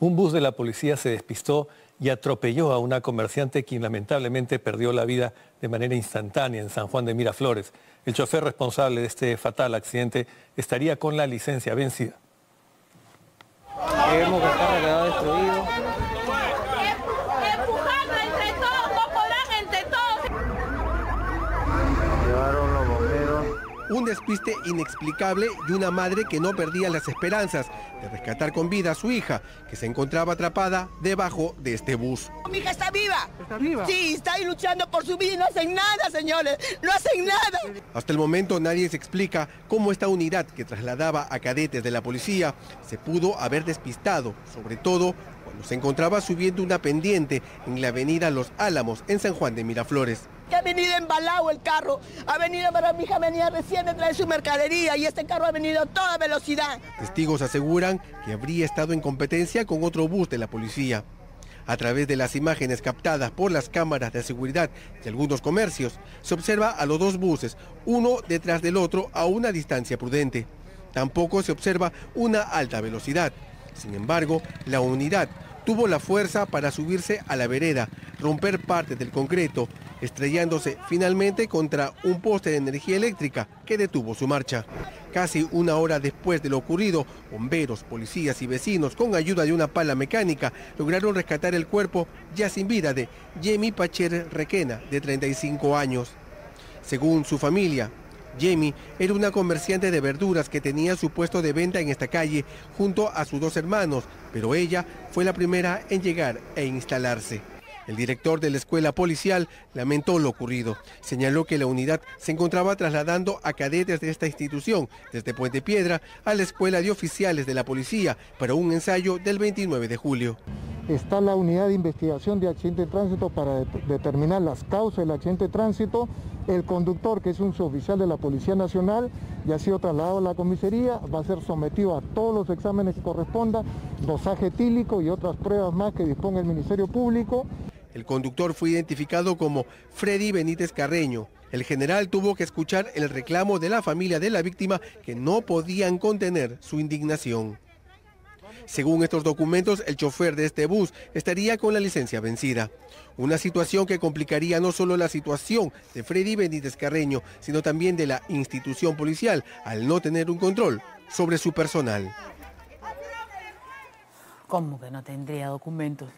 Un bus de la policía se despistó y atropelló a una comerciante quien lamentablemente perdió la vida de manera instantánea en San Juan de Miraflores. El chofer responsable de este fatal accidente estaría con la licencia vencida. Empujando entre todos, no podrán entre todos. Llevaron los bomberos. Un despiste inexplicable y una madre que no perdía las esperanzas de rescatar con vida a su hija, que se encontraba atrapada debajo de este bus. Mi hija está viva. ¿Está viva? Sí, está ahí luchando por su vida y no hacen nada, señores. No hacen nada. Hasta el momento nadie se explica cómo esta unidad que trasladaba a cadetes de la policía se pudo haber despistado, sobre todo cuando se encontraba subiendo una pendiente en la avenida Los Álamos en San Juan de Miraflores. Que ha venido embalado el carro. Ha venido, pero mi hija venía recién de su mercadería y este carro ha venido a toda velocidad. Testigos aseguran que habría estado en competencia con otro bus de la policía. A través de las imágenes captadas por las cámaras de seguridad de algunos comercios, se observa a los dos buses, uno detrás del otro a una distancia prudente. Tampoco se observa una alta velocidad. Sin embargo, la unidad tuvo la fuerza para subirse a la vereda, romper parte del concreto, estrellándose finalmente contra un poste de energía eléctrica que detuvo su marcha. Casi una hora después de lo ocurrido, bomberos, policías y vecinos, con ayuda de una pala mecánica, lograron rescatar el cuerpo ya sin vida de Yemi Pacher Requena, de 35 años. Según su familia, Jamie era una comerciante de verduras que tenía su puesto de venta en esta calle junto a sus dos hermanos, pero ella fue la primera en llegar e instalarse. El director de la escuela policial lamentó lo ocurrido. Señaló que la unidad se encontraba trasladando a cadetes de esta institución desde Puente Piedra a la escuela de oficiales de la policía para un ensayo del 29 de julio. Está la unidad de investigación de accidente de tránsito para det- determinar las causas del accidente de tránsito. El conductor, que es un suboficial de la Policía Nacional, ya ha sido trasladado a la comisaría, va a ser sometido a todos los exámenes que correspondan, dosaje etílico y otras pruebas más que disponga el Ministerio Público. El conductor fue identificado como Freddy Benítez Carreño. El general tuvo que escuchar el reclamo de la familia de la víctima que no podían contener su indignación. Según estos documentos, el chofer de este bus estaría con la licencia vencida. Una situación que complicaría no solo la situación de Freddy Benítez Carreño, sino también de la institución policial al no tener un control sobre su personal. ¿Cómo que no tendría documentos?